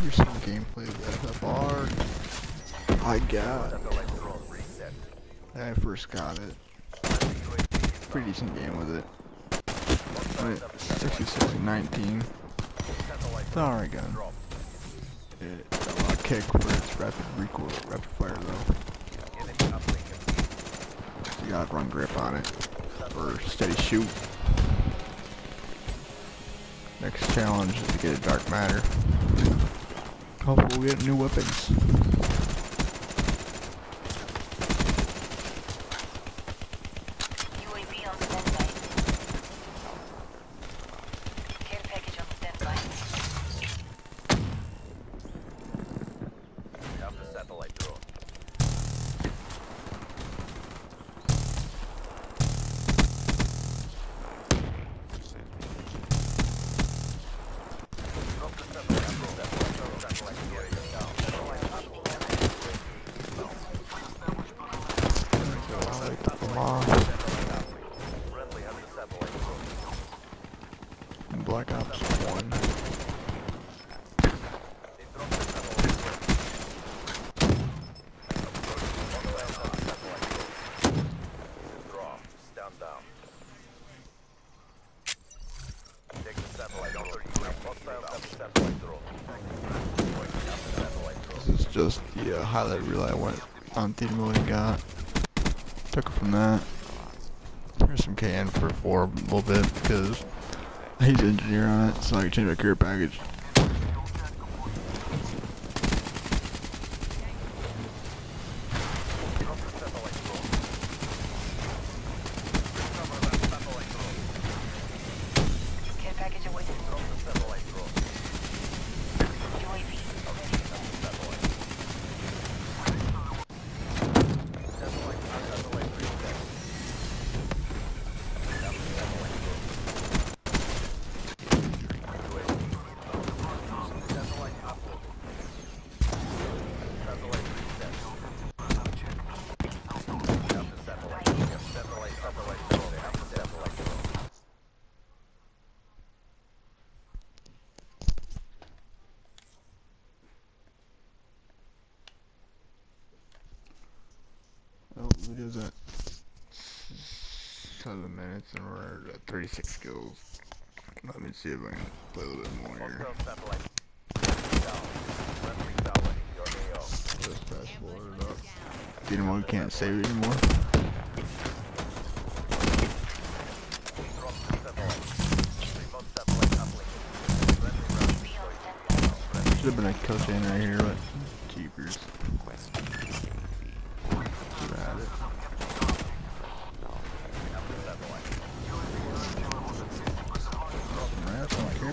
Here's some gameplay of the FFAR. I got. I first got it. Pretty decent game with it. But it's actually 19. It's alright gun. It got a kick for its rapid recoil, rapid fire though. You gotta run grip on it. Or steady shoot. Next challenge is to get a dark matter. Hopefully we'll get new weapons. This is just the highlight reel I went on Theater Mode and got. Took it from that. Here's some KN-44 a little bit because he's an engineer on it, so I can change my career package. Video's at 7 minutes and we're at 36 kills. Let me see if I can play a little bit more here. Just fast forward it up. Theater Mode can't save it anymore. Should have been a coach in right here, but keepers.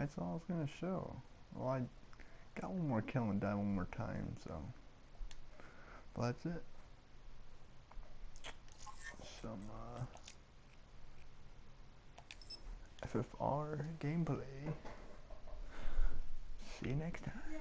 That's all it's gonna show. Well, I got one more kill and die one more time, so. But that's it. Some, uh. FFAR gameplay. See you next time.